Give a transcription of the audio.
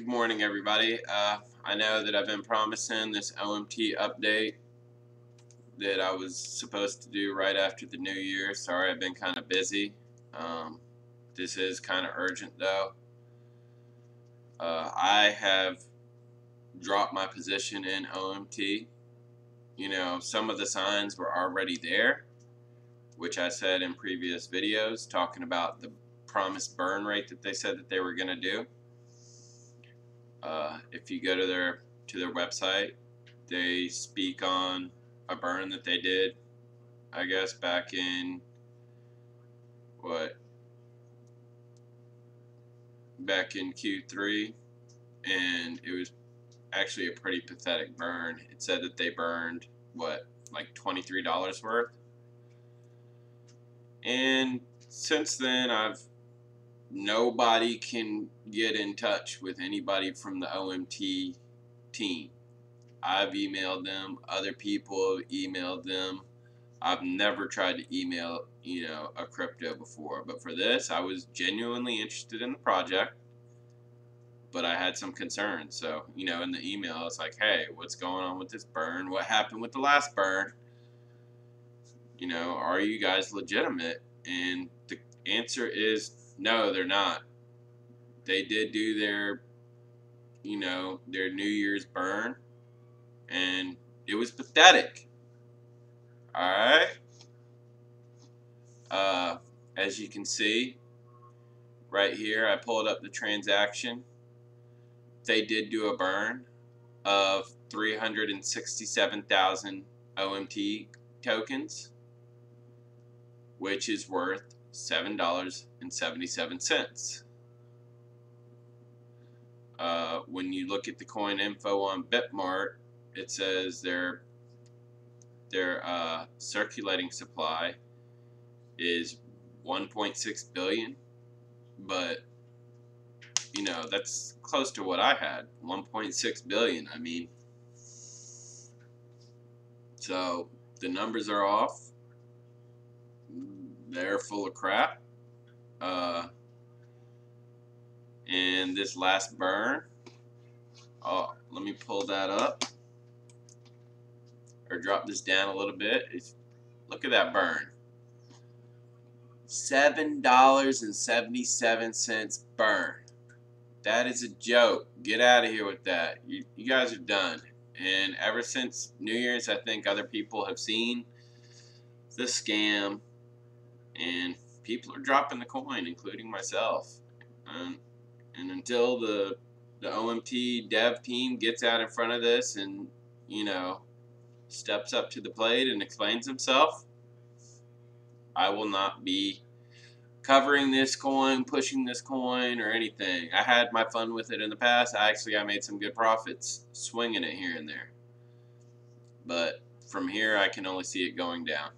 Good morning, everybody. Uh, I know that I've been promising this OMT update that I was supposed to do right after the new year. Sorry, I've been kind of busy. Um, this is kind of urgent, though. Uh, I have dropped my position in OMT. You know, some of the signs were already there, which I said in previous videos, talking about the promised burn rate that they said that they were going to do. Uh, if you go to their to their website, they speak on a burn that they did, I guess back in what back in Q3, and it was actually a pretty pathetic burn. It said that they burned what like twenty three dollars worth, and since then I've nobody can get in touch with anybody from the OMT team. I've emailed them, other people have emailed them. I've never tried to email, you know, a crypto before, but for this, I was genuinely interested in the project, but I had some concerns. So, you know, in the email, it's like, hey, what's going on with this burn? What happened with the last burn? You know, are you guys legitimate? And the answer is no, they're not. They did do their, you know, their New Year's burn, and it was pathetic. All right. Uh, as you can see, right here, I pulled up the transaction. They did do a burn of 367,000 OMT tokens, which is worth $7.77. Uh, when you look at the coin info on Bitmart, it says their their uh, circulating supply is 1.6 billion, but you know that's close to what I had, 1.6 billion. I mean, so the numbers are off they're full of crap. Uh, and this last burn, oh, let me pull that up or drop this down a little bit. It's, look at that burn. $7.77 burn. That is a joke. Get out of here with that. You, you guys are done. And ever since New Year's, I think other people have seen the scam and people are dropping the coin, including myself. And until the the OMT dev team gets out in front of this and you know steps up to the plate and explains himself, I will not be covering this coin, pushing this coin, or anything. I had my fun with it in the past. I actually I made some good profits swinging it here and there. But from here, I can only see it going down.